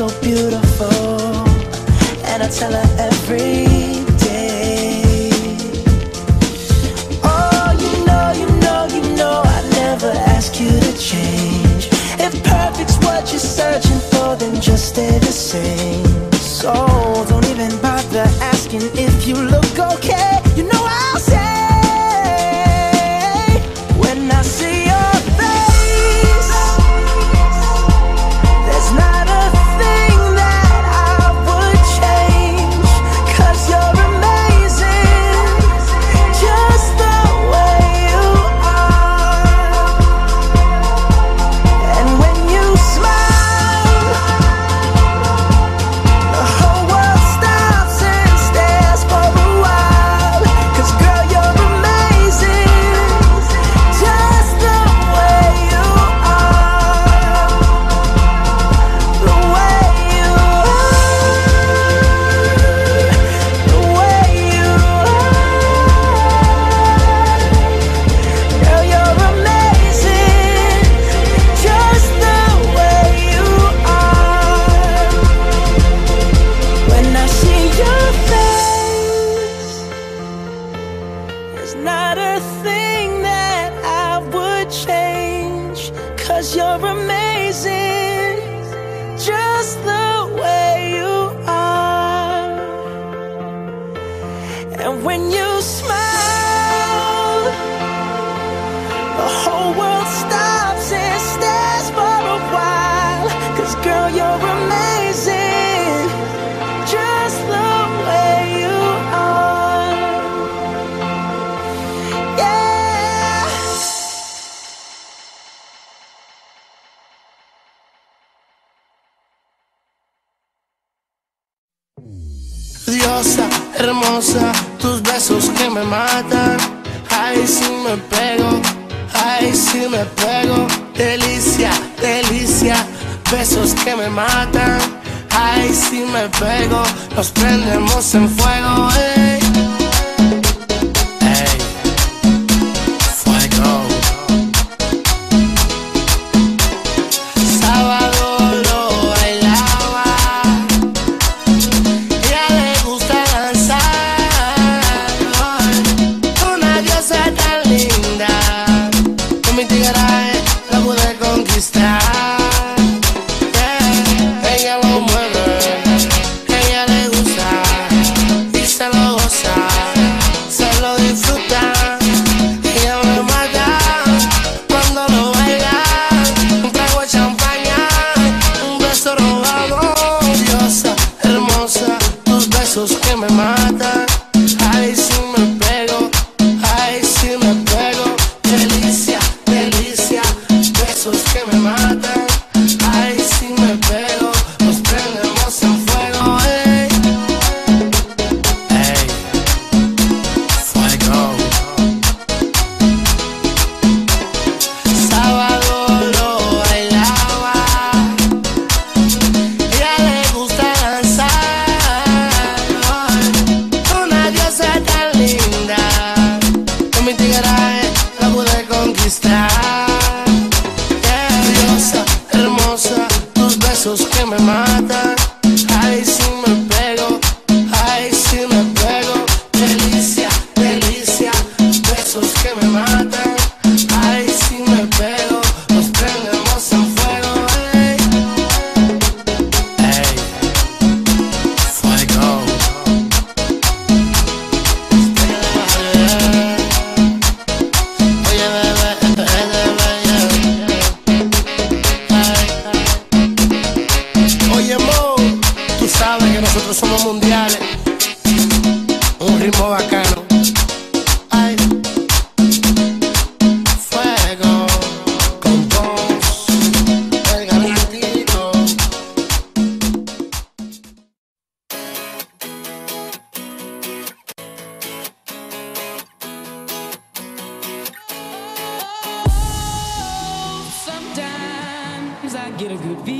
so beautiful, and I tell her every day. Oh, you know, you know, you know, I never ask you to change. If perfect's what you're searching for, then just stay the same. So don't even bother asking if you look okay. Cause you're amazing, Diosa, hermosa, tus besos que me matan. Ay, si me pego, ay, si me pego. Delicia, delicia, besos que me matan. Ay, si me pego, nos prendemos en fuego. Ey. Tan this. nosotros somos mundiales. Un ritmo bacano. Ay. Fuego. Con dos. El garantino. Oh, sometimes I get a good beat.